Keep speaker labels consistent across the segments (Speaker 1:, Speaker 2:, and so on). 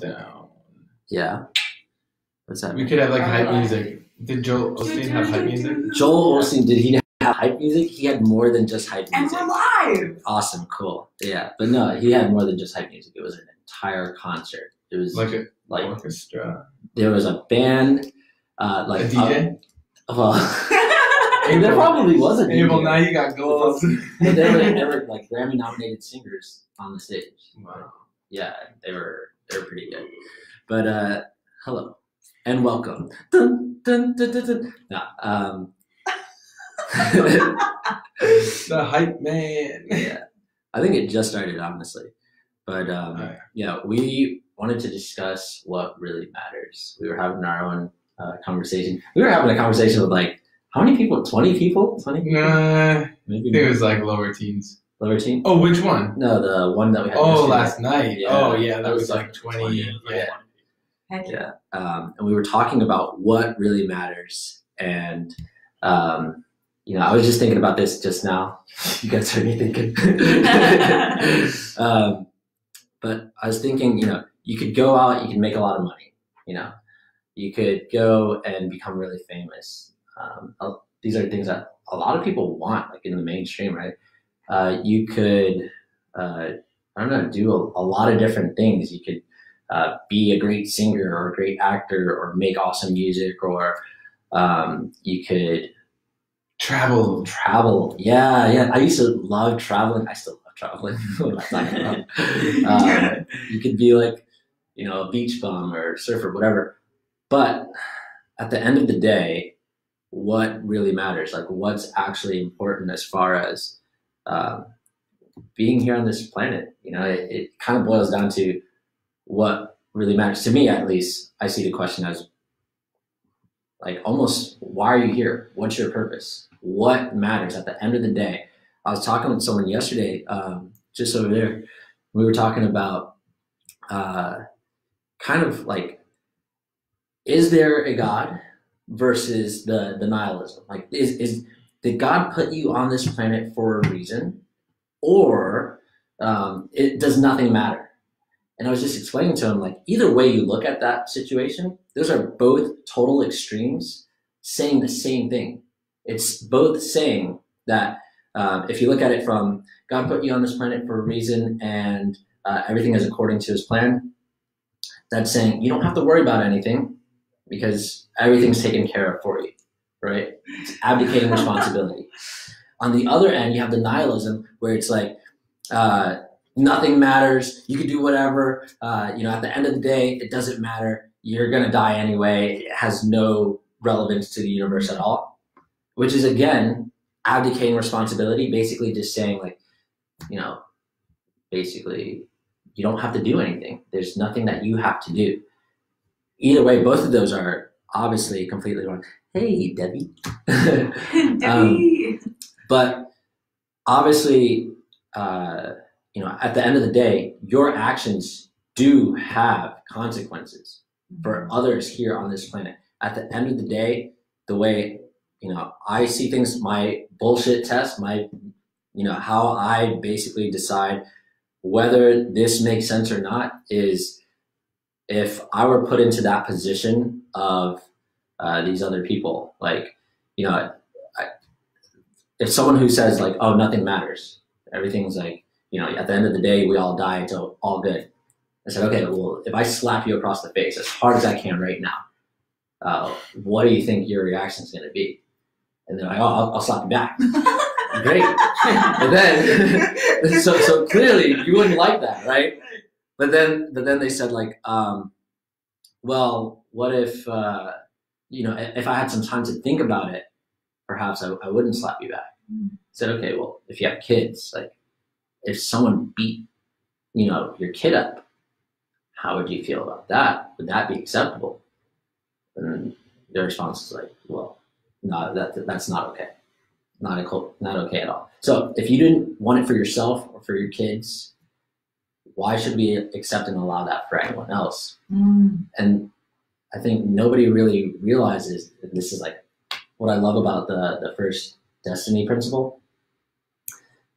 Speaker 1: countdown.
Speaker 2: Yeah. What's that?
Speaker 1: We could have like hype
Speaker 3: like-
Speaker 1: music. Did Joel Osteen have hype music?
Speaker 2: Joel Osteen, did he have hype music? He had more than just hype music.
Speaker 3: And
Speaker 2: music.
Speaker 3: we're live.
Speaker 2: Awesome, cool. Yeah, but no, he had more than just hype music. It was an entire concert. It was
Speaker 1: Like a
Speaker 2: like
Speaker 1: orchestra.
Speaker 2: there was a band, uh, like
Speaker 1: a DJ?
Speaker 2: uh, well, there probably was a DJ.
Speaker 1: Abel, now you got goals.
Speaker 2: But there were, there were like Grammy nominated singers on the stage.
Speaker 1: Wow.
Speaker 2: Yeah, they were they were pretty good. But uh, hello and welcome. Dun, dun, dun, dun, dun. No, um,
Speaker 1: the hype man.
Speaker 2: yeah, I think it just started honestly, but um,
Speaker 1: Oh, yeah.
Speaker 2: we wanted to discuss what really matters. We were having our own uh, conversation. We were having a conversation with like how many people? Twenty people? Twenty people?
Speaker 1: Nah,
Speaker 2: Maybe
Speaker 1: it was like lower teens.
Speaker 2: Lower team.
Speaker 1: Oh, which one?
Speaker 2: No, the one that we had.
Speaker 1: Oh,
Speaker 2: yesterday.
Speaker 1: last night.
Speaker 2: Yeah,
Speaker 1: oh, yeah, that
Speaker 2: that
Speaker 1: was
Speaker 2: was
Speaker 1: like
Speaker 2: like
Speaker 1: 20.
Speaker 2: 20,
Speaker 1: Yeah.
Speaker 3: Heck yeah.
Speaker 2: Yeah. Um, and we were talking about what really matters. And, um, you know, I was just thinking about this just now. You guys heard me thinking. um, but I was thinking, you know, you could go out, you can make a lot of money, you know, you could go and become really famous. Um, these are things that a lot of people want, like in the mainstream, right? Uh, you could, uh, I don't know, do a, a lot of different things. You could uh, be a great singer or a great actor or make awesome music or um, you could
Speaker 1: Travel.
Speaker 2: travel. Yeah, yeah. I used to love traveling. I still love traveling. What am I talking about? Um, you could be like, you know, a beach bum or surfer, whatever. But at the end of the day, what really matters, like what's actually important as far as um, being here on this planet, you know, it, it kind of boils down to what really matters to me, at least. I see the question as like almost, why are you here? What's your purpose? What matters at the end of the day? I was talking with someone yesterday, um, just over there. We were talking about uh, kind of like, is there a God versus the, the nihilism? Like, is, is did God put you on this planet for a reason, or um, it does nothing matter? And I was just explaining to him, like, either way you look at that situation, those are both total extremes saying the same thing. It's both saying that um, if you look at it from God put you on this planet for a reason and uh, everything is according to his plan, that's saying you don't have to worry about anything because everything's taken care of for you, right? It's abdicating responsibility. On the other end, you have the nihilism where it's like, uh, nothing matters. You can do whatever. Uh, you know, at the end of the day, it doesn't matter. You're gonna die anyway. It has no relevance to the universe at all. Which is again abdicating responsibility. Basically, just saying like, you know, basically, you don't have to do anything. There's nothing that you have to do. Either way, both of those are obviously completely wrong. Hey, Debbie.
Speaker 3: Debbie.
Speaker 2: but obviously uh, you know at the end of the day your actions do have consequences for others here on this planet at the end of the day the way you know i see things my bullshit test my you know how i basically decide whether this makes sense or not is if i were put into that position of uh, these other people like you know if someone who says like, "Oh, nothing matters," everything's like, you know, at the end of the day, we all die until all good. I said, okay, well, if I slap you across the face as hard as I can right now, uh, what do you think your reaction is going to be? And they're like, oh, I'll, I'll slap you back. Great. but then, so so clearly you wouldn't like that, right? But then, but then they said like, um, well, what if uh, you know, if I had some time to think about it, perhaps I, I wouldn't slap you back.
Speaker 3: Mm.
Speaker 2: Said, okay, well, if you have kids, like if someone beat, you know, your kid up, how would you feel about that? Would that be acceptable? And their response is like, well, no, that that's not okay, not a, not okay at all. So if you didn't want it for yourself or for your kids, why should we accept and allow that for anyone else?
Speaker 3: Mm.
Speaker 2: and I think nobody really realizes and this is like what I love about the the first destiny principle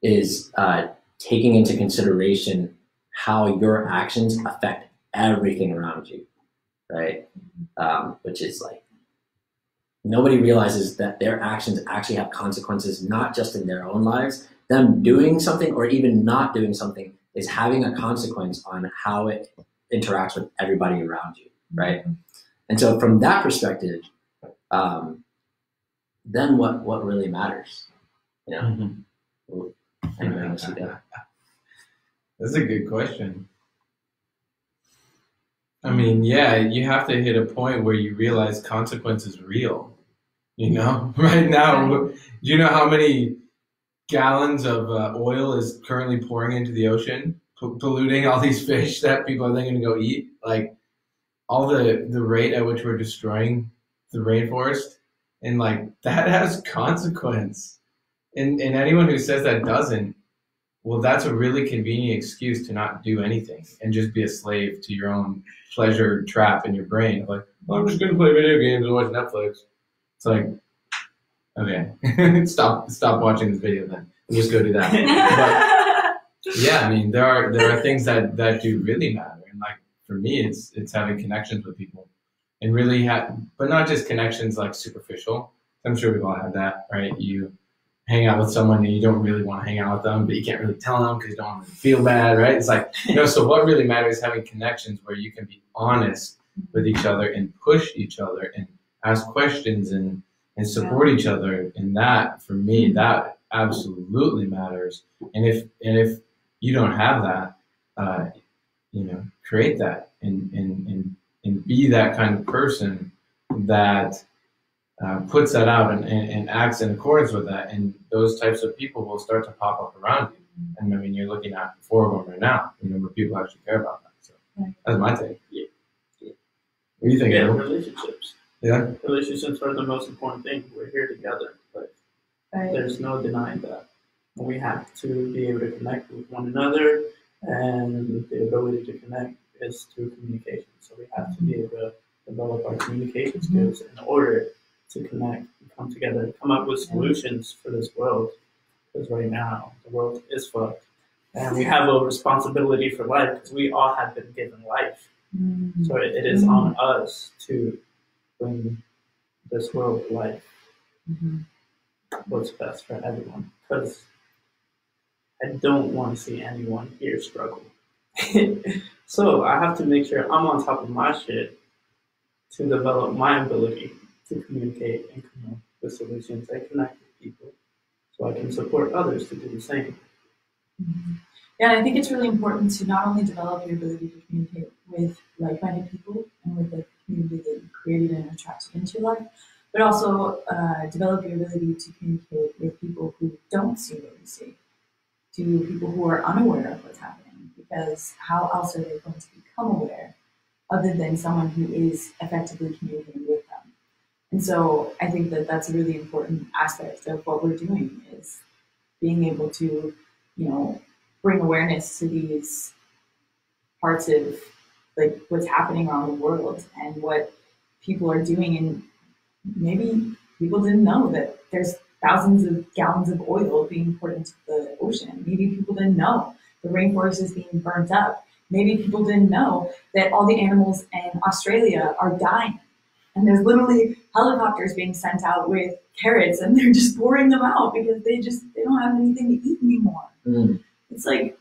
Speaker 2: is uh, taking into consideration how your actions affect everything around you, right? Um, which is like nobody realizes that their actions actually have consequences, not just in their own lives. Them doing something or even not doing something is having a consequence on how it interacts with everybody around you, right? And so, from that perspective, um, then what what really matters? You know, anybody else see that?
Speaker 1: That's a good question. I mean, yeah, you have to hit a point where you realize consequence is real. You know, right now, do you know how many gallons of uh, oil is currently pouring into the ocean, p- polluting all these fish that people are then going to go eat? Like all the the rate at which we're destroying the rainforest, and like that has consequence. And and anyone who says that doesn't, well, that's a really convenient excuse to not do anything and just be a slave to your own pleasure trap in your brain. Like, well, I'm just going to play video games and watch Netflix. It's like, okay, stop stop watching this video then. And just go do that. yeah, I mean, there are there are things that that do really matter, and like for me, it's it's having connections with people, and really have, but not just connections like superficial. I'm sure we've all had that, right? You hang out with someone and you don't really want to hang out with them, but you can't really tell them because you don't want them to feel bad, right? It's like you know. So what really matters is having connections where you can be honest with each other and push each other and ask questions and and support each other. And that, for me, that absolutely matters. And if and if you don't have that, uh, you know, create that and and and and be that kind of person that uh, puts that out and, and, and acts in accordance with that. And those types of people will start to pop up around you. And I mean, you're looking at four of them right now. You know, where people actually care about that. So
Speaker 3: Right.
Speaker 1: that's my take.
Speaker 4: Yeah.
Speaker 1: What do you think,
Speaker 4: Yeah,
Speaker 1: Abel?
Speaker 4: relationships.
Speaker 1: Yeah.
Speaker 4: Relationships are the most important thing. We're here together, but
Speaker 3: Right.
Speaker 4: there's no denying that. We have to be able to connect with one another, and the ability to connect is through communication. So we have to be able to develop our communication skills in order to connect, and come together, come up with solutions for this world. Because right now, the world is fucked. And we have a responsibility for life because we all have been given life.
Speaker 3: Mm.
Speaker 4: So it, it is on us to bring this world to life
Speaker 3: Mhm.
Speaker 4: what's best for everyone. Because I don't want to see anyone here struggle. so I have to make sure I'm on top of my shit to develop my ability to communicate and come up with solutions and connect with people so I can support others to do the same.
Speaker 3: Mhm. Yeah, and I think it's really important to not only develop your ability to communicate with like-minded people and with the community that you created and attracted into your life, but also uh, develop your ability to communicate with people who don't see what you see, to people who are unaware of what's happening, because how else are they going to become aware other than someone who is effectively communicating with them? And so I think that that's a really important aspect of what we're doing is being able to you know, bring awareness to these parts of like what's happening around the world and what people are doing. And maybe people didn't know that there's thousands of gallons of oil being poured into the ocean. Maybe people didn't know the rainforest is being burnt up. Maybe people didn't know that all the animals in Australia are dying. And there's literally helicopters being sent out with carrots and they're just pouring them out because they just they don't have anything to eat anymore.
Speaker 2: Mm,
Speaker 3: It's like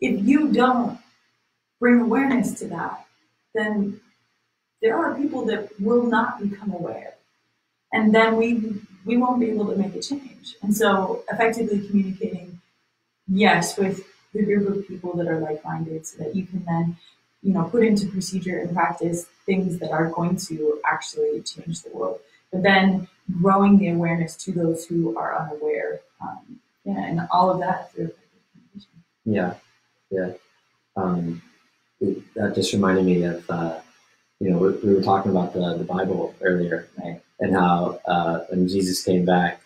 Speaker 3: if you don't bring awareness to that, then there are people that will not become aware. And then we we won't be able to make a change. And so effectively communicating, yes, with the group of people that are like-minded so that you can then, you know, put into procedure and practice things that are going to actually change the world. But then growing the awareness to those who are unaware. Um, yeah, and all of that through
Speaker 2: yeah, yeah. Um, that just reminded me of, uh, you know, we, we were talking about the, the Bible earlier,
Speaker 3: Right.
Speaker 2: and how uh, when Jesus came back,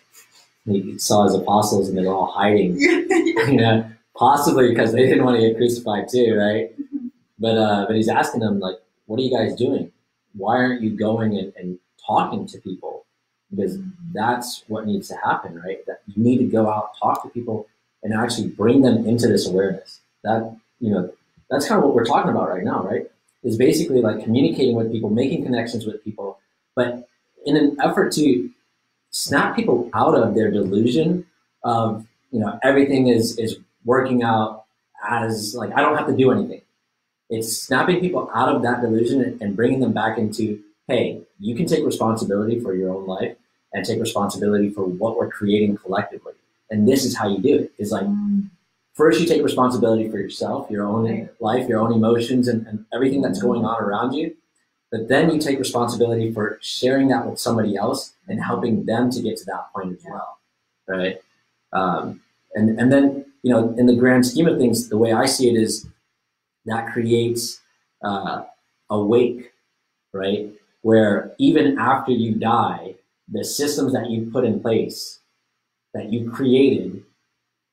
Speaker 2: he saw his apostles and they were all hiding, you know, possibly because they didn't want to get crucified too, right? But uh, but he's asking them like, "What are you guys doing? Why aren't you going and, and talking to people? Because that's what needs to happen, right? That you need to go out, talk to people, and actually bring them into this awareness. That you know, that's kind of what we're talking about right now, right? Is basically like communicating with people, making connections with people, but in an effort to snap people out of their delusion of you know everything is is working out as like I don't have to do anything. It's snapping people out of that delusion and, bringing them back into hey, you can take responsibility for your own life and take responsibility for what we're creating collectively. And this is how you do it. Is like
Speaker 3: Mm.
Speaker 2: first you take responsibility for yourself, your own
Speaker 3: Right.
Speaker 2: life, your own emotions, and, and everything that's going on around you. But then you take responsibility for sharing that with somebody else and helping them to get to that point as
Speaker 3: Yeah.
Speaker 2: well, right? Um, and and then you know, in the grand scheme of things, the way I see it is that creates uh, a wake, right? Where even after you die, the systems that you put in place, that you created,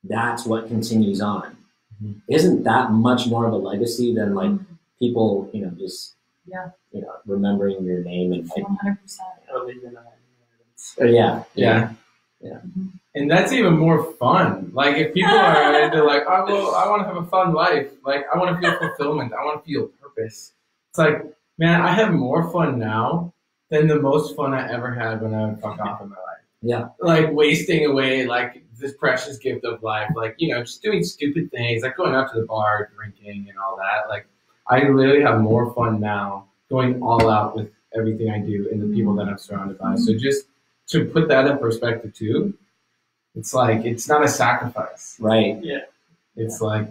Speaker 2: that's what continues on.
Speaker 1: Mhm.
Speaker 2: Isn't that much more of a legacy than like
Speaker 3: Mm.
Speaker 2: people, you know, just
Speaker 3: Yeah.
Speaker 2: you know, remembering your name and like,
Speaker 3: One hundred percent.
Speaker 4: Or leaving an inheritance.
Speaker 2: oh, yeah,
Speaker 1: Yeah.
Speaker 2: Yeah.
Speaker 1: And that's even more fun. Like if people are into like, oh well, I want to have a fun life. Like I want to feel fulfillment. I want to feel purpose. It's like, man, I have more fun now than the most fun I ever had when I would fuck off in my life.
Speaker 2: Yeah.
Speaker 1: Like wasting away like this precious gift of life. Like, you know, just doing stupid things, like going out to the bar, drinking and all that. Like I literally have more fun now going all out with everything I do and the people that I'm surrounded by. So just to put that in perspective too, it's like it's not a sacrifice.
Speaker 2: right, Yeah.
Speaker 1: It's like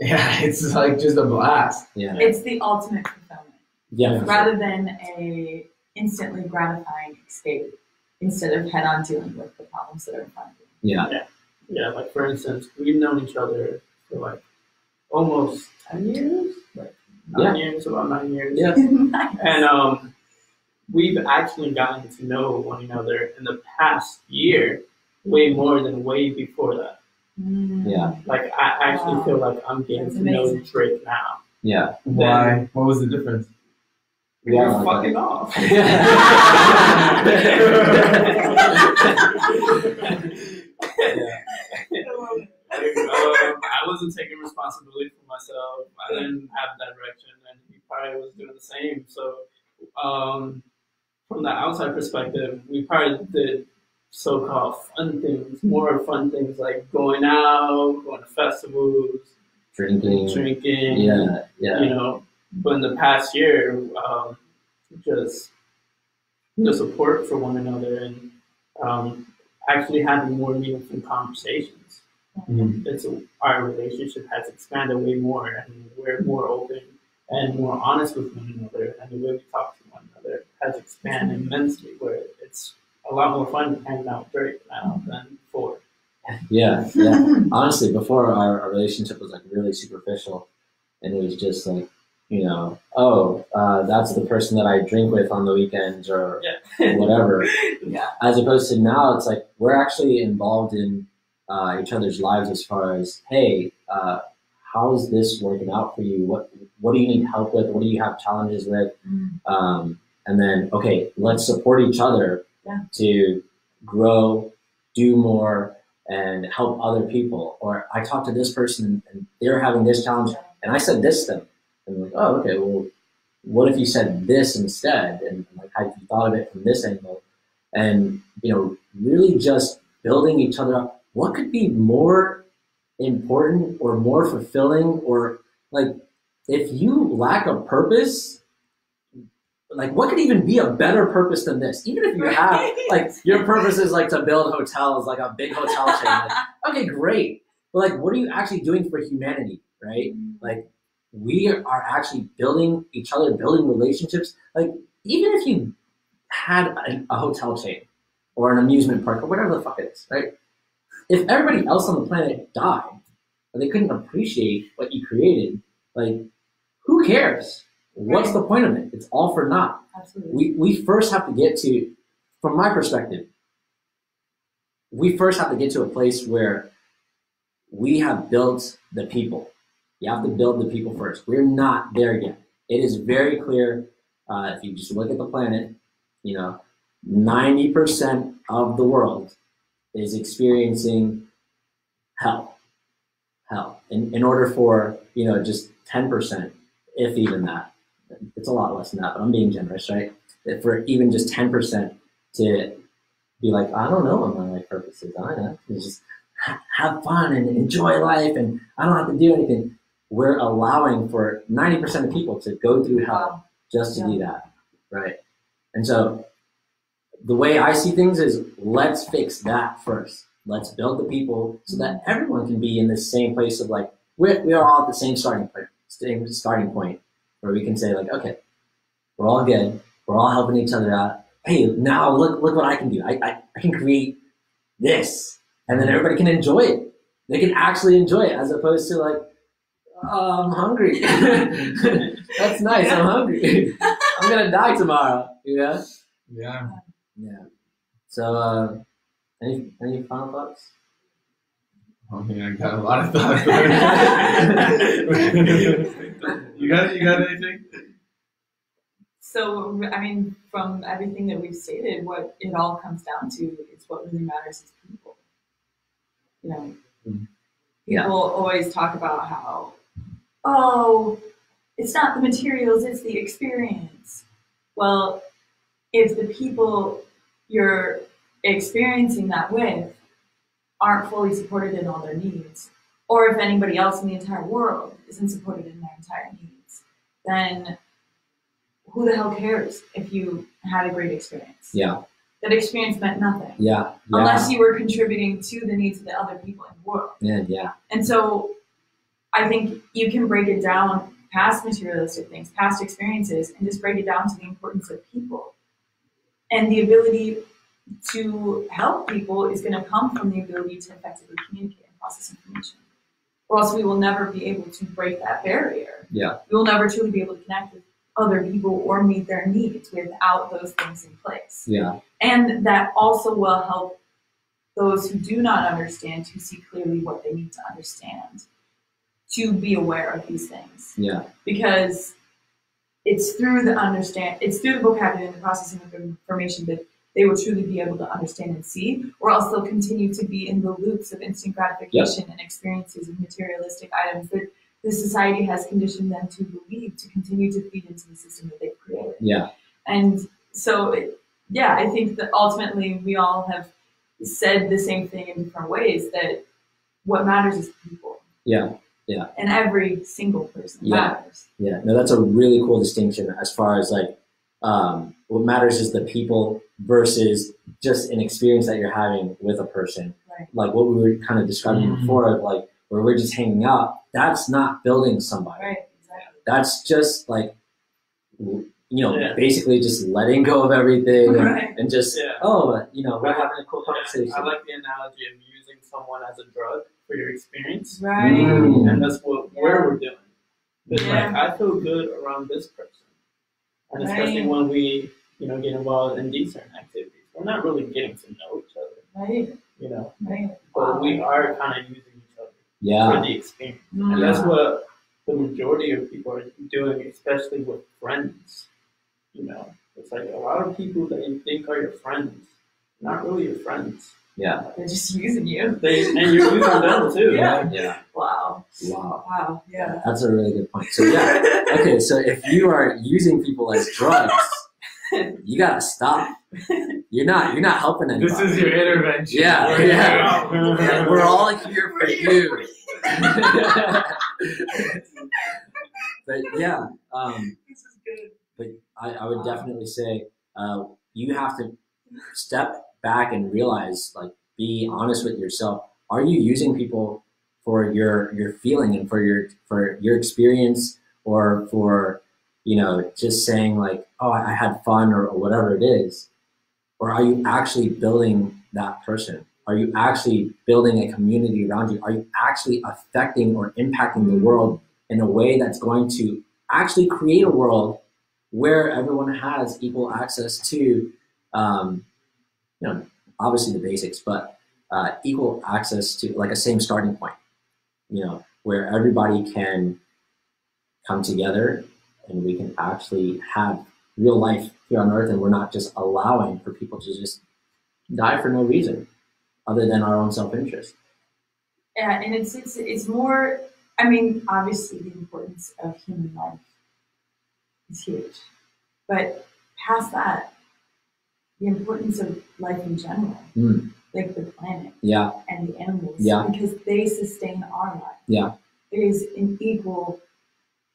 Speaker 1: yeah, it's like just a blast.
Speaker 2: yeah,
Speaker 3: It's the ultimate fulfillment,
Speaker 2: yeah, for sure.
Speaker 3: rather than a instantly gratifying escape. Instead of head on dealing with the problems that are in front of you.
Speaker 2: yeah,
Speaker 4: Yeah, like for instance, we've known each other for like almost ten years, like nine years, about nine years.
Speaker 2: Yeah.
Speaker 4: And um, we've actually gotten to know one another in the past year way more than way before that.
Speaker 3: Mm.
Speaker 2: Yeah.
Speaker 4: Like I actually
Speaker 3: Wow.
Speaker 4: feel like I'm getting
Speaker 3: That's
Speaker 4: to know
Speaker 3: amazing.
Speaker 4: Drake now.
Speaker 2: yeah.
Speaker 1: Why? What was the difference?
Speaker 2: Yeah,
Speaker 4: We're
Speaker 2: like
Speaker 4: fucking off. um, I wasn't taking responsibility for myself. I didn't have that direction, and he probably was doing the same. So, um, from the outside perspective, we probably did so-called fun things, more fun things like going out, going to festivals,
Speaker 2: Drinking.
Speaker 4: drinking.
Speaker 2: Yeah, yeah,
Speaker 4: You know, but in the past year, um, just the support for one another and um, actually having more meaningful conversations
Speaker 1: Mhm.
Speaker 4: it's our relationship has expanded way more and we're more open and more honest with one another and the way we talk to one another has expanded immensely where it's a lot more fun hanging out with Drake now than before.
Speaker 2: yeah, yeah. Honestly, before our, our relationship was like really superficial, and it was just like, you know, oh, uh, that's the person that I drink with on the weekends or
Speaker 4: Yeah.
Speaker 2: whatever.
Speaker 3: Yeah.
Speaker 2: As opposed to now, it's like we're actually involved in uh, each other's lives as far as, hey, uh, how's this working out for you? What what do you need help with? What do you have challenges with?
Speaker 3: Mm.
Speaker 2: Um, and then, okay, let's support each other
Speaker 3: Yeah.
Speaker 2: to grow, do more, and help other people. Or I talked to this person and they're having this challenge, and I said this to them. And I'm like, oh, okay, well, what if you said this instead? And like, have you thought of it from this angle? And, you know, really just building each other up. What could be more important or more fulfilling or like if you lack a purpose like what could even be a better purpose than this? Even if you have like your purpose is like to build hotels like a big hotel chain like, okay great. But like what are you actually doing for humanity right? Mm. Like we are actually building each other building relationships. Like even if you had a, a hotel chain or an amusement park or whatever the fuck it is right? If everybody else on the planet died or they couldn't appreciate what you created like who cares what's the point of it? It's all for naught.
Speaker 3: Absolutely.
Speaker 2: we, we first have to get to from my perspective we first have to get to a place where we have built the people. You have to build the people first. We're not there yet. It is very clear uh, if you just look at the planet you know 90% of the world is experiencing hell. Hell. In, in order for you know, just 10%, if even that, it's a lot less than that, but I'm being generous, right? If for even just 10% to be like, I don't know what my life purpose is. I know. It's just have fun and enjoy life and I don't have to do anything. We're allowing for 90% of people to go through hell just to do that, right? And so the way I see things is let's fix that first. Let's build the people so that mm-hmm. everyone can be in the same place of like we're, we are all at the same starting point, same starting point where we can say like, okay, we're all good, we're all helping each other out. Hey, now look look what I can do. I, I, I can create this, and then everybody can enjoy it. They can actually enjoy it as opposed to like, oh, I'm hungry. That's nice. I'm hungry. I'm gonna die tomorrow. You know.
Speaker 1: Yeah.
Speaker 2: Yeah. So, uh, any any final thoughts?
Speaker 1: I mean, I got a lot of thoughts. you got you got anything?
Speaker 3: So, I mean, from everything that we've stated, what it all comes down to is what really matters is people. You know,
Speaker 2: Mm.
Speaker 3: people
Speaker 2: Yeah.
Speaker 3: always talk about how, oh, it's not the materials, it's the experience. Well, if the people you're experiencing that with aren't fully supported in all their needs, or if anybody else in the entire world isn't supported in their entire needs, then who the hell cares if you had a great experience?
Speaker 2: Yeah.
Speaker 3: That experience meant nothing
Speaker 2: Yeah. Yeah.
Speaker 3: unless you were contributing to the needs of the other people in the world.
Speaker 2: Man, yeah.
Speaker 3: And so I think you can break it down past materialistic things, past experiences, and just break it down to the importance of people. And the ability to help people is going to come from the ability to effectively communicate and process information. Or else we will never be able to break that barrier.
Speaker 2: Yeah.
Speaker 3: We will never truly be able to connect with other people or meet their needs without those things in place.
Speaker 2: Yeah.
Speaker 3: And that also will help those who do not understand to see clearly what they need to understand, to be aware of these things.
Speaker 2: Yeah.
Speaker 3: Because it's through the understand, it's through the vocabulary and the processing of information that they will truly be able to understand and see, or else they'll continue to be in the loops of instant gratification and experiences of materialistic items that the society has conditioned them to believe to continue to feed into the system that they've created.
Speaker 2: Yeah.
Speaker 3: And so, it- yeah, I think that ultimately we all have said the same thing in different ways that what matters is people.
Speaker 2: Yeah. Yeah.
Speaker 3: And every single person
Speaker 2: Yeah.
Speaker 3: matters.
Speaker 2: Yeah. No, that's a really cool distinction as far as like um, what matters is the people versus just an experience that you're having with a person.
Speaker 3: Right.
Speaker 2: Like what we were kind of describing
Speaker 1: Mhm.
Speaker 2: before, of like where we're just hanging out. That's not building somebody.
Speaker 3: Right, exactly.
Speaker 2: That's just like you know,
Speaker 4: Yeah.
Speaker 2: basically just letting go of everything and,
Speaker 3: Right.
Speaker 2: and just
Speaker 4: Yeah.
Speaker 2: oh, you know, we're having a cool conversation.
Speaker 4: I like the analogy of using someone as a drug for your experience,
Speaker 3: Right.
Speaker 2: Mm.
Speaker 4: and that's what
Speaker 3: Yeah.
Speaker 4: where we're doing. It's
Speaker 3: Yeah.
Speaker 4: like I feel good around this person, and especially
Speaker 3: Right.
Speaker 4: when we, you know, get involved in these certain activities, we're not really getting to know each other,
Speaker 3: Right.
Speaker 4: you know,
Speaker 3: Right.
Speaker 4: but we are kind of using each other
Speaker 2: yeah,
Speaker 4: for the experience,
Speaker 3: Mm.
Speaker 4: and that's what the majority of people are doing, especially with friends. You know, it's like a lot of people that you think are your friends, not really your friends.
Speaker 2: yeah,
Speaker 3: They're just using you.
Speaker 4: They and you're using them too.
Speaker 3: Yeah.
Speaker 2: yeah.
Speaker 3: Wow.
Speaker 2: Wow,
Speaker 3: Wow. Yeah.
Speaker 2: that's a really good point. So yeah, okay. So if you are using people as drugs, you gotta stop. You're not. You're not helping anybody.
Speaker 1: This is your intervention.
Speaker 2: Yeah,
Speaker 1: We're
Speaker 2: yeah. Yeah, we're all here for you. but yeah, um,
Speaker 3: This is good.
Speaker 2: I, I would definitely say uh, you have to step back and realize, like, be honest with yourself. Are you using people for your your feeling and for your for your experience, or for you know just saying like, oh, I had fun or, or whatever it is, or are you actually building that person? Are you actually building a community around you? Are you actually affecting or impacting the world in a way that's going to actually create a world where everyone has equal access to, um, you know, obviously the basics, but uh, equal access to like a same starting point, you know, where everybody can come together and we can actually have real life here on earth and we're not just allowing for people to just die for no reason other than our own self-interest.
Speaker 3: Yeah, and it's it's it's more I mean, obviously, the importance of human life is huge. But past that, the importance of life in general,
Speaker 2: Mm.
Speaker 3: The planet
Speaker 2: Yeah.
Speaker 3: and the animals,
Speaker 2: Yeah.
Speaker 3: because they sustain our life.
Speaker 2: Yeah.
Speaker 3: It is an equal,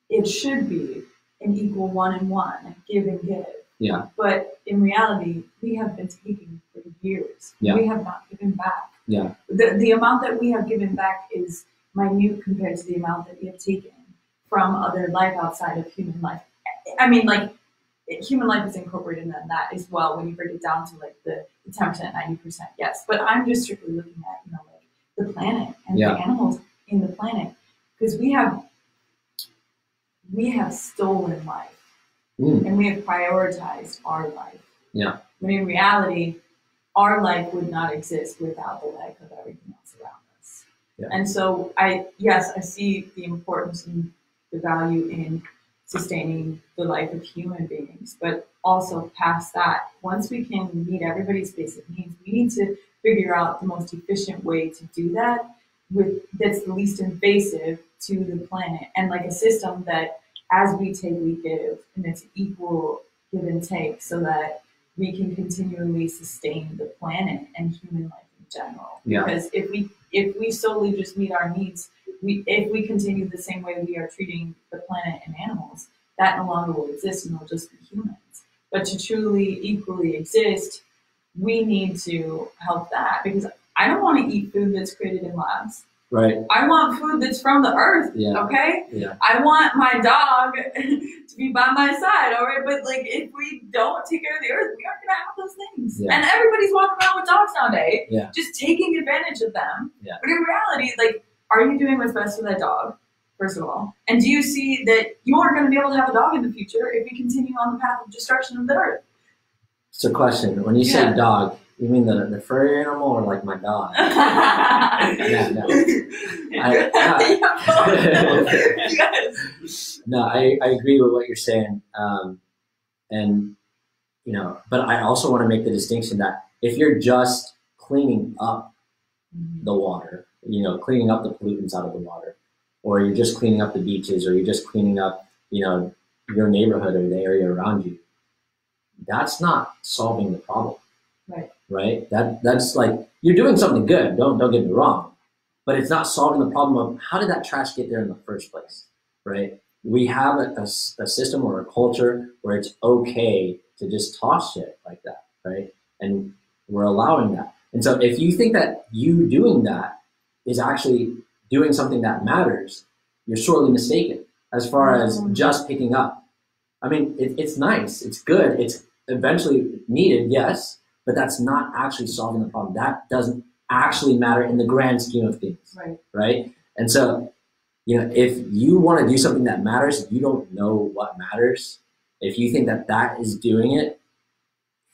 Speaker 3: it should be an equal one and one, give and give.
Speaker 2: Yeah.
Speaker 3: But in reality, we have been taking for years.
Speaker 2: Yeah.
Speaker 3: We have not given back.
Speaker 2: Yeah.
Speaker 3: The, the amount that we have given back is minute compared to the amount that we have taken from other life outside of human life. I mean, like, it- human life is incorporated in that as well when you break it down to like the, the 10%, 90%, yes. But I'm just strictly looking at, you know, like the planet and
Speaker 2: Yeah.
Speaker 3: the animals in the planet because we have we have stolen life
Speaker 2: Mm.
Speaker 3: and we have prioritized our life.
Speaker 2: Yeah.
Speaker 3: When in reality, our life would not exist without the life of everything else around us.
Speaker 2: Yeah.
Speaker 3: And so I yes, I see the importance and the value in sustaining the life of human beings, but also past that, once we can meet everybody's basic needs, we need to figure out the most efficient way to do that with that's the least invasive to the planet and like a system that as we take we give and it's equal give and take so that we can continually sustain the planet and human life in general
Speaker 2: Yeah.
Speaker 3: because if we if we solely just meet our needs we if we continue the same way we are treating the planet and animals that no longer will exist and we'll just be humans but to truly equally exist we need to help that because I don't want to eat food that's created in labs.
Speaker 2: Right.
Speaker 3: I want food that's from the earth.
Speaker 2: Yeah.
Speaker 3: Okay.
Speaker 2: Yeah.
Speaker 3: I want my dog to be by my side. All right. But like, if we don't take care of the earth, we aren't gonna have those things.
Speaker 2: Yeah.
Speaker 3: And everybody's walking around with dogs nowadays.
Speaker 2: Yeah.
Speaker 3: Just taking advantage of them.
Speaker 2: Yeah.
Speaker 3: But in reality, like, are you doing what's best for that dog? First of all, and do you see that you aren't going to be able to have a dog in the future if we continue on the path of destruction of the earth?
Speaker 2: So, question: When you
Speaker 3: Yeah.
Speaker 2: say dog, you mean the the furry animal or like my dog?
Speaker 3: yeah,
Speaker 2: no.
Speaker 3: yes.
Speaker 2: No, I, I agree with what you're saying. Um, and, you know, but I also want to make the distinction that if you're just cleaning up the water, you know, cleaning up the pollutants out of the water, or you're just cleaning up the beaches, or you're just cleaning up, you know, your neighborhood or the area around you, that's not solving the problem.
Speaker 3: Right.
Speaker 2: That that's like you're doing something good, don't don't get me wrong. But it's not solving the problem of how did that trash get there in the first place? Right? We have a system or a culture where it's okay to just toss shit like that, right? And we're allowing that. And so if you think that you doing that is actually doing something that matters, you're sorely mistaken as far as
Speaker 3: Mhm.
Speaker 2: just picking up. I mean, it, it's nice, it's good, it's eventually needed, yes, but that's not actually solving the problem. That doesn't actually matter in the grand scheme of things,
Speaker 3: Right.
Speaker 2: right? And so, you know, if you want to do something that matters, you don't know what matters. If you think that that is doing it,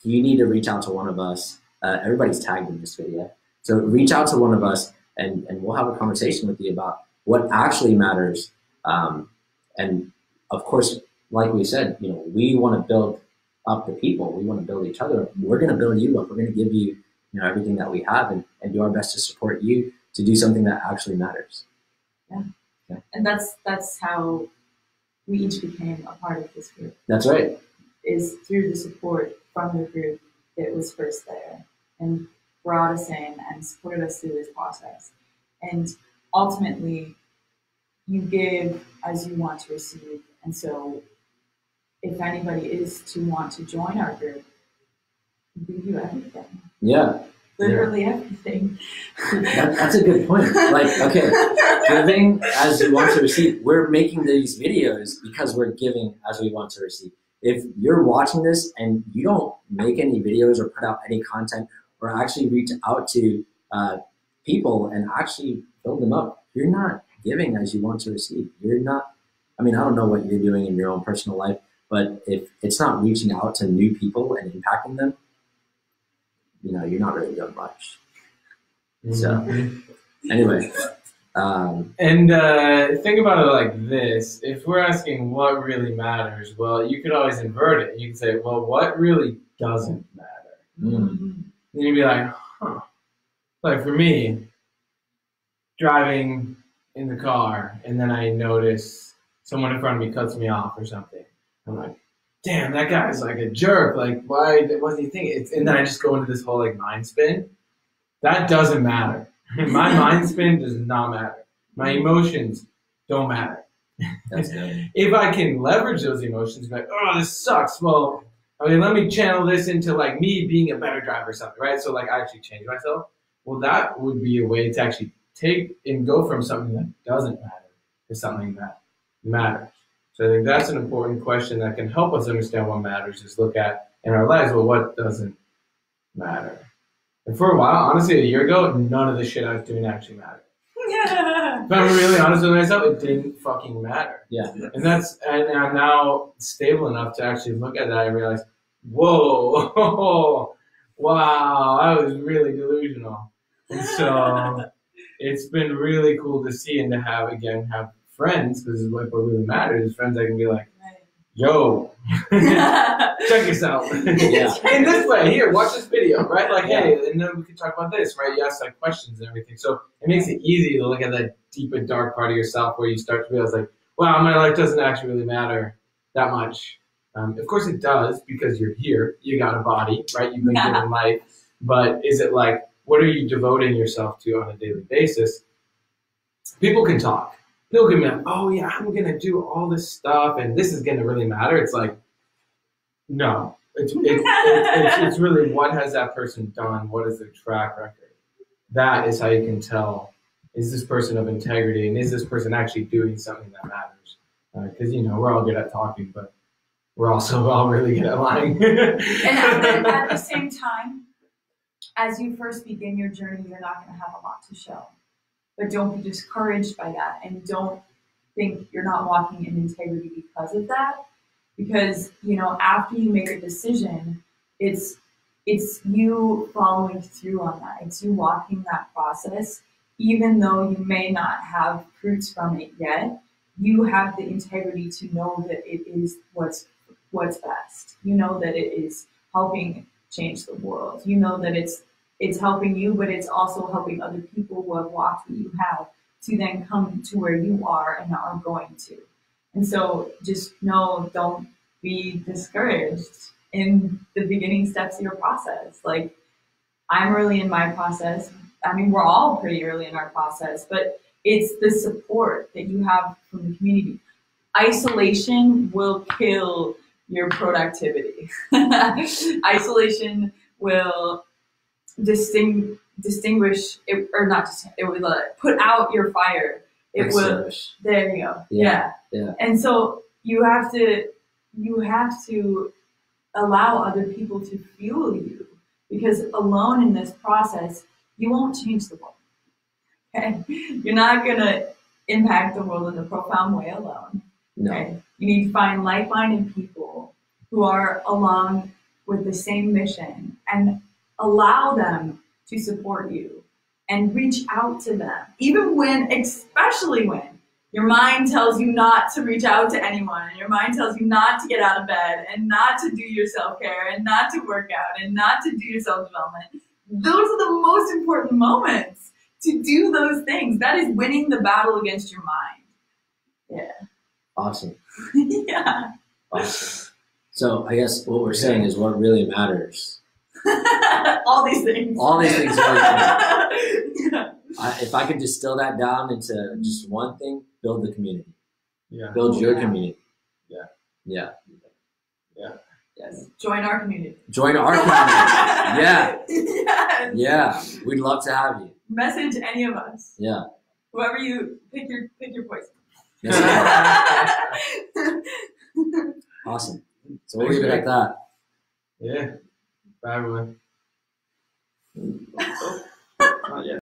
Speaker 2: you need to reach out to one of us. Uh, everybody's tagged in this video. So reach out to one of us and, and we'll have a conversation with you about what actually matters. Um, and of course, like we said, you know, we want to build up the people. We want to build each other. up. We're going to build you up. We're going to give you, you know, everything that we have and, and do our best to support you to do something that actually matters. Yeah.
Speaker 3: And that's that's how we each became a part of this group.
Speaker 2: That's right.
Speaker 3: Is through the support from the group that was first there and brought us in and supported us through this process. And ultimately, you give as you want to receive. And so, if anybody is to want to join our group, we do everything,
Speaker 2: Yeah.
Speaker 3: literally everything.
Speaker 2: That, that's a good point. Like, okay, giving as you want to receive. We're making these videos because we're giving as we want to receive. If you're watching this and you don't make any videos or put out any content or actually reach out to uh, people and actually build them up, you're not giving as you want to receive. You're not, I mean, I don't know what you're doing in your own personal life, but if it's not reaching out to new people and impacting them, you know, you're not really doing much. So-
Speaker 1: Mhm.
Speaker 2: Anyway, um,
Speaker 1: And uh, think about it like this: if we're asking what really matters, well, you could always invert it. You could say, "Well, what really doesn't matter?"
Speaker 2: mm,
Speaker 1: Then you'd be like, "Huh." Like for me, driving in the car and then I notice someone in front of me cuts me off or something. I'm like, damn, that guy's like a jerk. Like, why wasn't he thinking? It's, and then I just go into this whole like mind spin. That doesn't matter. My mind spin does not matter. My emotions don't matter. If I can leverage those emotions, be like, oh, this sucks. Well, okay, let me channel this into like me being a better driver or something, right? So like I actually change myself. Well, that would be a way to actually take and go from something that doesn't matter to something that matters. So I think that's an important question that can help us understand what matters. Is look at in our lives, well, what doesn't matter. And for a while, honestly, a year ago, none of the shit I was doing actually mattered. If I'm really honest with myself, it didn't fucking matter.
Speaker 2: Yeah.
Speaker 1: And that's and I'm now stable enough to actually look at that and realize, whoa, wow, I was really delusional. And so it's been really cool to see and to have again have friends because like what really matters is friends I can be like, yo, check this out.
Speaker 2: Yeah.
Speaker 1: In this way, here, watch this video, right? Like, hey, and then we can talk about this, right? You ask like questions and everything. So it makes it easy to look at that deep and dark part of yourself where you start to realize like, wow, my life doesn't actually really matter that much. Um, of course it does because you're here, you got a body, right? You've been
Speaker 3: Yeah.
Speaker 1: given life. But is it like, what are you devoting yourself to on a daily basis? People can talk. People can be like, oh yeah, I'm gonna do all this stuff and this is gonna really matter. It's like, no. It's, it's, it's, it's, it's really what has that person done? What is their track record? That is how you can tell is this person of integrity and is this person actually doing something that matters? Uh, because, you know, we're all good at talking, but we're also all really good at lying.
Speaker 3: and at the, at the same time, as you first begin your journey, you're not going to have a lot to show. But don't be discouraged by that, and don't think you're not walking in integrity because of that. Because you know, after you make a decision, it's it's you following through on that. It's you walking that process, even though you may not have fruits from it yet. You have the integrity to know that it is what's what's best. You know that it is helping change the world. You know that it's it's helping you, but it's also helping other people who have walked what you have to then come to where you are and are going to. And so just know, don't be discouraged in the beginning steps of your process. Like I'm early in my process. I mean, we're all pretty early in our process, but it's the support that you have from the community. Isolation will kill your productivity. Isolation will disting, distinguish it, or not distinguish, it would uh, put out your fire. It will
Speaker 2: Extinguish.
Speaker 3: there you go.
Speaker 2: Yeah,
Speaker 3: Yeah.
Speaker 2: yeah.
Speaker 3: And so you have to you have to allow other people to fuel you because alone in this process you won't change the world. Okay? You're not gonna impact the world in a profound way alone.
Speaker 2: No.
Speaker 3: Okay? You need to find like-minded people who are along with the same mission and allow them to support you and reach out to them, even when, especially when your mind tells you not to reach out to anyone, and your mind tells you not to get out of bed, and not to do your self care, and not to work out, and not to do your self development. Those are the most important moments to do those things. That is winning the battle against your mind. Yeah.
Speaker 2: Awesome.
Speaker 3: yeah.
Speaker 2: Awesome. So I guess what we're saying is what really matters.
Speaker 3: All these things.
Speaker 2: All these things
Speaker 3: yeah.
Speaker 2: I, if I could distill that down into just one thing, build the community.
Speaker 1: yeah.
Speaker 2: Build your
Speaker 3: Yeah.
Speaker 2: community.
Speaker 1: Yeah.
Speaker 2: Yeah. Yeah.
Speaker 3: Yes. Join our community.
Speaker 2: Join our community. Yeah.
Speaker 3: yes.
Speaker 2: Yeah. We'd love to have you.
Speaker 3: Message any of us.
Speaker 2: Yeah.
Speaker 3: Whoever you pick your pick your poison.
Speaker 2: Awesome. So we'll leave it at that.
Speaker 1: Yeah. Bye, everyone.
Speaker 4: Not yet.